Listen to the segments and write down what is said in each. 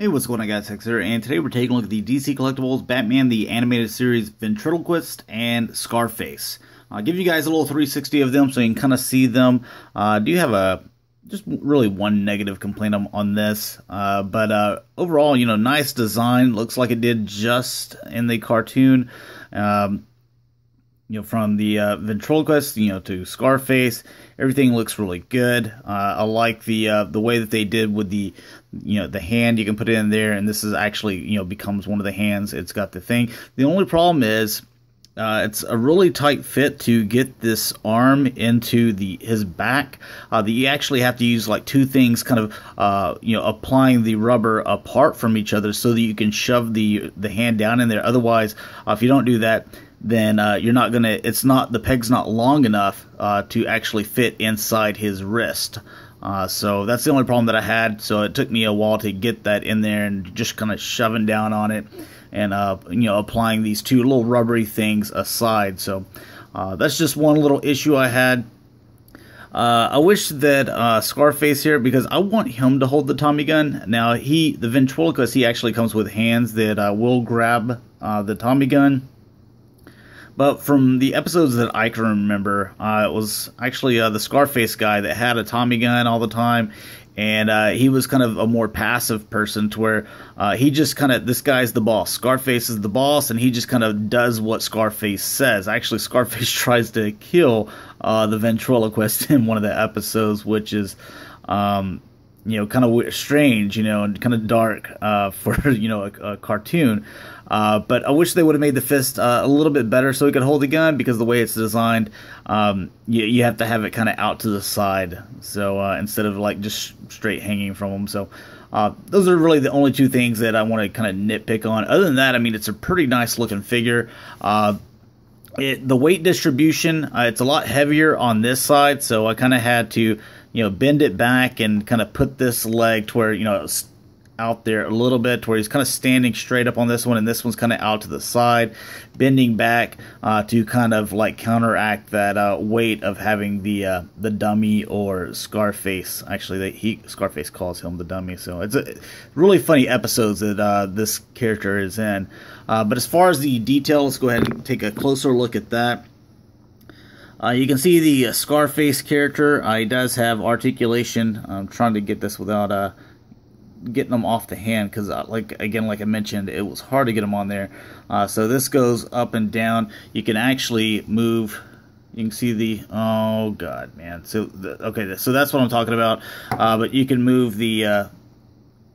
Hey, what's going on guys, Hex here, and today we're taking a look at the DC Collectibles Batman the Animated Series Ventriloquist and Scarface. I'll give you guys a little 360 of them so you can kind of see them. Uh, do you have a, just really one negative complaint on this, uh, but uh, overall, you know, nice design, looks like it did just in the cartoon. Um, you know, from the uh, ventriloquist, you know, to Scarface, everything looks really good. Uh, I like the uh, the way that they did with the, you know, the hand you can put it in there, and this is actually, you know, becomes one of the hands. It's got the thing. The only problem is, uh, it's a really tight fit to get this arm into the his back. Uh, the, you actually have to use like two things, kind of, uh, you know, applying the rubber apart from each other so that you can shove the the hand down in there. Otherwise, uh, if you don't do that then uh, you're not gonna. It's not the peg's not long enough uh, to actually fit inside his wrist. Uh, so that's the only problem that I had. So it took me a while to get that in there and just kind of shoving down on it and uh, you know applying these two little rubbery things aside. So uh, that's just one little issue I had. Uh, I wish that uh, Scarface here because I want him to hold the Tommy gun. Now he, the ventriloquist, he actually comes with hands that uh, will grab the Tommy gun. But from the episodes that I can remember, uh, it was actually uh, the Scarface guy that had a Tommy gun all the time, and uh, he was kind of a more passive person to where uh, he just kind of this guy's the boss. Scarface is the boss and he just kind of does what scarface says. Actually scarface tries to kill uh, the ventriloquist in one of the episodes which is um, you know, kind of strange, you know, and kind of dark uh, for you know a, a cartoon. Uh, but I wish they would have made the fist uh, a little bit better so he could hold the gun because the way it's designed, um, you, you have to have it kind of out to the side. So uh, instead of like just straight hanging from him. So uh, those are really the only two things that I want to kind of nitpick on. Other than that, I mean, it's a pretty nice looking figure. Uh, it, the weight distribution, it's a lot heavier on this side, so I kind of had to, you know, bend it back and kind of put this leg to where, you know, out there a little bit to where he's kind of standing straight up on this one and this one's kind of out to the side. Bending back uh, to kind of like counteract that uh, weight of having the uh, the dummy or Scarface actually they, he Scarface calls him the dummy. So it's a really funny episodes that uh, this character is in. Uh, but as far as the detail let's go ahead and take a closer look at that uh, you can see the Scarface character. Uh, he does have articulation. I'm trying to get this without uh, getting them off the hand because uh, like again like I mentioned it was hard to get them on there. Uh, so this goes up and down. You can actually move. You can see the oh god man. So the, okay so that's what I'm talking about. Uh, but you can move the uh,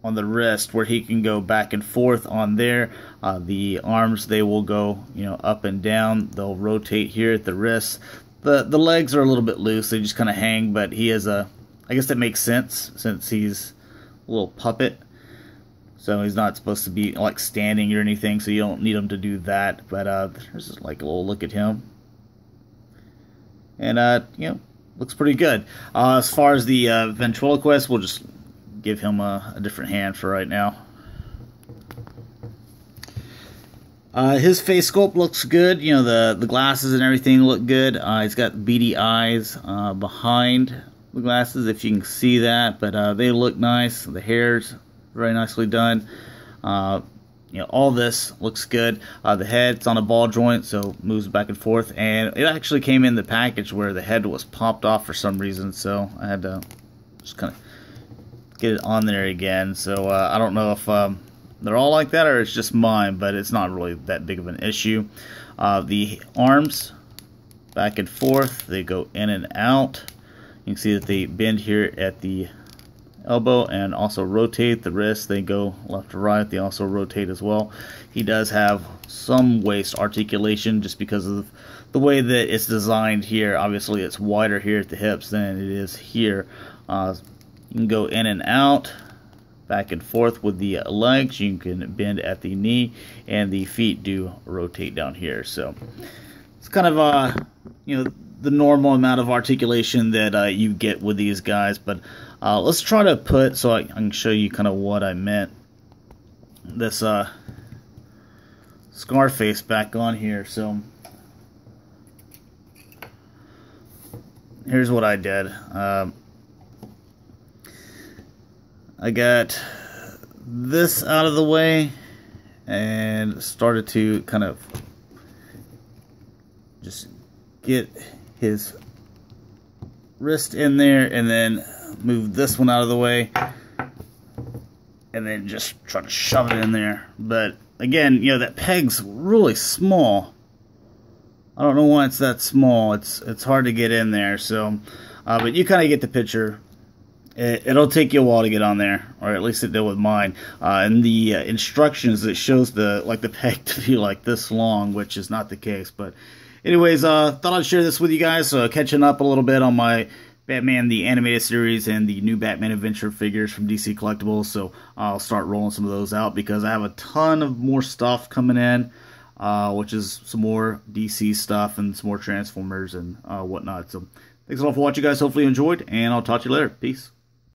on the wrist where he can go back and forth on there. Uh, the arms they will go you know up and down. They'll rotate here at the wrist the the legs are a little bit loose they just kind of hang but he is a I guess that makes sense since he's a little puppet. So he's not supposed to be like standing or anything, so you don't need him to do that. But uh, there's just like a little look at him. And, uh, you know, looks pretty good. Uh, as far as the uh, ventriloquist, we'll just give him a, a different hand for right now. Uh, his face sculpt looks good. You know, the, the glasses and everything look good. Uh, he's got beady eyes uh, behind the glasses if you can see that. But uh, they look nice. The hair's very nicely done. Uh, you know all this looks good. Uh, the head's on a ball joint so moves back and forth. And it actually came in the package where the head was popped off for some reason so I had to just kind of get it on there again. So I don't know if um, they're all like that or it's just mine but it's not really that big of an issue uh, the arms back and forth they go in and out you can see that they bend here at the elbow and also rotate the wrist. They go left to right. They also rotate as well. He does have some waist articulation just because of the way that it's designed here. Obviously, it's wider here at the hips than it is here. Uh, you can go in and out, back and forth with the legs. You can bend at the knee, and the feet do rotate down here. So it's kind of uh, you know, the normal amount of articulation that uh, you get with these guys. But uh, let's try to put, so I, I can show you kind of what I meant, this uh, Scarface back on here. So here's what I did. Um, I got this out of the way and started to kind of just get his wrist in there and then move this one out of the way and then just try to shove it in there. But again, you know, that peg's really small. I don't know why it's that small. It's it's hard to get in there. So, uh, but you kind of get the picture. It, will take you a while to get on there, or at least it did with mine. Uh, in the uh, instructions, it shows the like the peg to be like this long, which is not the case. But, anyways, uh, thought I'd share this with you guys. So, catching up a little bit on my Batman the animated series and the new Batman Adventure figures from DC Collectibles. So I'll start rolling some of those out because I have a ton of more stuff coming in, uh, which is some more DC stuff and some more Transformers and uh, whatnot. So thanks a lot for watching, guys. Hopefully you enjoyed, and I'll talk to you later. Peace.